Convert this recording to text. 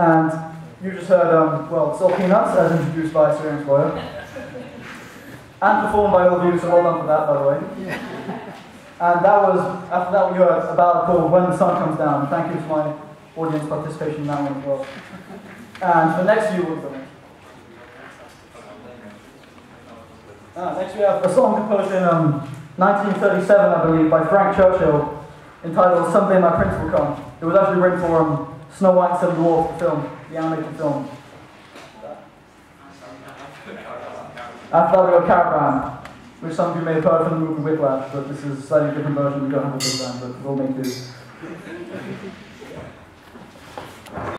And you just heard, um, well, Salt Peanuts, as introduced by Syrian Explorer. And performed by all of you, so well done for that, by the way. And that was, after that we heard a ballad called When the Sun Comes Down. Thank you to my audience participation in that one as well. And the next few ones, Ah, next we have a song composed in um, 1937, I believe, by Frank Churchill, entitled Someday My Prince Will Come. It was actually written for um, Snow White and Seven Dwarfs, the film, the animated film. After that we got Caravan, which some of you may have heard from the movie Whiplash, but this is a slightly different version. We don't have a big but we'll make do.